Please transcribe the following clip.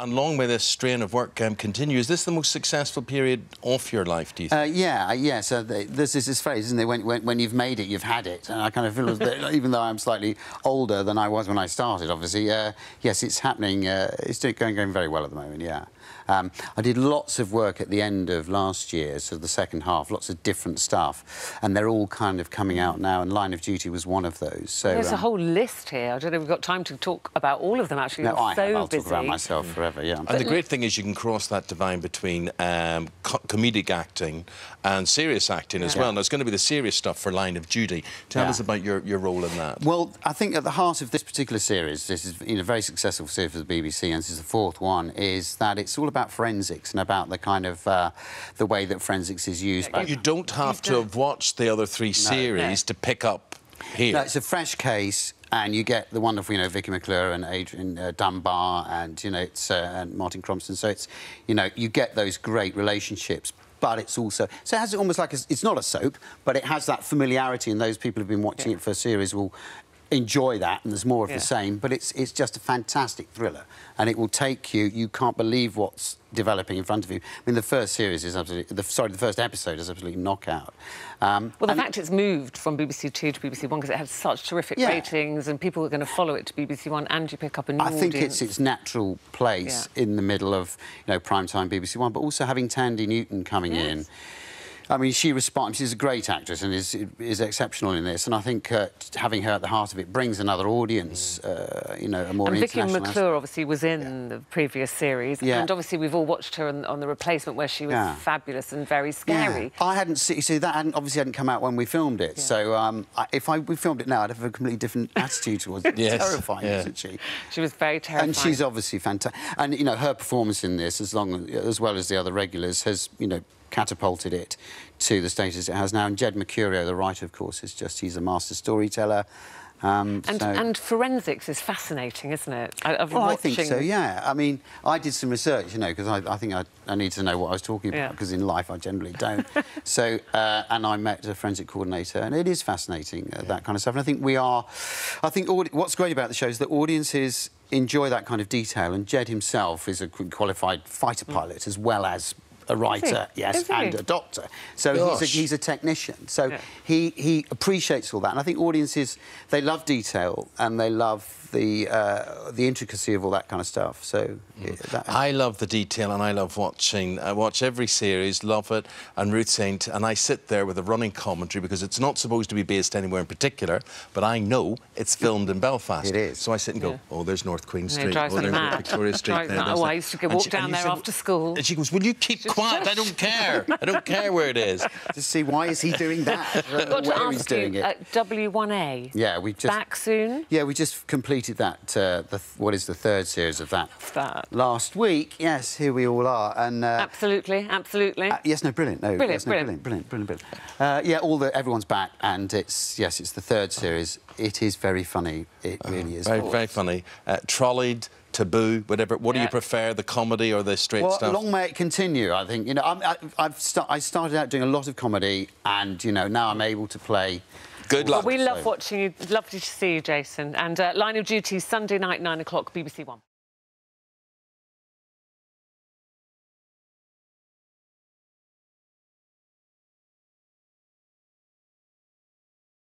And long may this strain of work um, continue. Is this the most successful period of your life, do you think? Uh, yeah, yeah. So they, there's this, this phrase, isn't there? When, when, when you've made it, you've had it. And I kind of feel as though, even though I'm slightly older than I was when I started, obviously, uh, yes, it's happening. Uh, it's doing, going, going very well at the moment, yeah. Um, I did lots of work at the end of last year, so the second half, lots of different stuff, and they're all kind of coming out now, and Line of Duty was one of those. So There's um, a whole list here. I don't know if we've got time to talk about all of them, actually. No, You're I so have. I'll busy. talk about myself forever, yeah. And the great thing is you can cross that divide between um, co comedic acting and serious acting as Yeah. well. And it's going to be the serious stuff for Line of Duty. Tell Yeah. us about your, your role in that. Well, I think at the heart of this particular series, this is you know, a very successful series for the BBC, and this is the fourth one, is that it's all about forensics and about the kind of uh, the way that forensics is used. by you don't have to have watched the other three series to pick up here. No, it's a fresh case, and you get the wonderful, you know, Vicky McClure and Adrian uh, Dunbar, and you know, it's uh, and Martin Compston. So it's, you know, you get those great relationships. But it's also so it has almost like a, it's not a soap, but it has that familiarity, and those people who've been watching Yeah. it for a series will enjoy that, and there's more of Yeah. the same. But it's it's just a fantastic thriller, and it will take you. You can't believe what's developing in front of you. I mean, the first series is absolutely. The, sorry, the first episode is absolutely knockout. Um, Well, the fact it's moved from BBC Two to BBC One because it had such terrific Yeah. ratings and people are going to follow it to BBC One and you pick up a new I think audience. it's its natural place in the middle of you know prime time BBC One, but also having Thandie Newton coming in. I mean, she responds. She's a great actress and is is exceptional in this. And I think uh, having her at the heart of it brings another audience. Uh, you know, a more and Vicky. McClure obviously was in the previous series, Yeah. and obviously we've all watched her on, on the replacement where she was Yeah. fabulous and very scary. Yeah. I hadn't seen. See, that hadn't, obviously hadn't come out when we filmed it. So um, I, if I we filmed it now, I'd have a completely different attitude towards it. Yes, Terrifying, yeah. isn't she? She was very terrifying. And she's obviously fantastic. And you know, her performance in this, as long as well as the other regulars, has you know catapulted it to the status it has now. And Jed Mercurio, the writer, of course, is just he's a master storyteller. Um, and, so- and forensics is fascinating, isn't it? I, well, I think so. Yeah. I mean, I did some research, you know, because I, I think I, I need to know what I was talking about because in life I generally don't. so, uh, and I met a forensic coordinator, and it is fascinating uh, that kind of stuff. And I think we are. I think what's great about the show is that audiences enjoy that kind of detail, and Jed himself is a qualified fighter pilot as well as. A writer, yes, Is he? and a doctor. So he's a, he's a technician. So Yeah. he, he appreciates all that. And I think audiences, they love detail and they love the, uh, the intricacy of all that kind of stuff. So yeah, that, I love the detail and I love watching. I watch every series, love it, and Ruth Saint, and I sit there with a running commentary because it's not supposed to be based anywhere in particular, but I know it's filmed in Belfast. It is. So I sit and go, Yeah. oh, there's North Queen Street, drives oh, there's mad. Victoria Street. Drives there, oh. I used to go walk she- down there said- after school. And she goes, will you keep quiet? I don't care. I don't care where it is. to see why is he doing that? I don't Got to where he's doing you, it. at W1A, yeah, we just back soon? yeah we just completed that. Uh, the th- what is the third series of that? That. Last week, yes, here we all are, and. Uh, Absolutely, absolutely. Uh, yes, no, brilliant. No, Brilliant, yes, no, brilliant. brilliant, brilliant, brilliant, brilliant. Uh, yeah, all the everyone's back, and it's yes, it's the third series. It is very funny. It really is. Very, very funny. Uh, Trollied, taboo, whatever. What do you prefer, the comedy or the straight Well, stuff? long may it continue. I think you know. I'm, I, I've sta- I started out doing a lot of comedy, and you know now I'm able to play. Good Well, luck. we love So- watching you. Lovely to see you, Jason. And uh, Line of Duty, Sunday night, 9 o'clock, BBC One.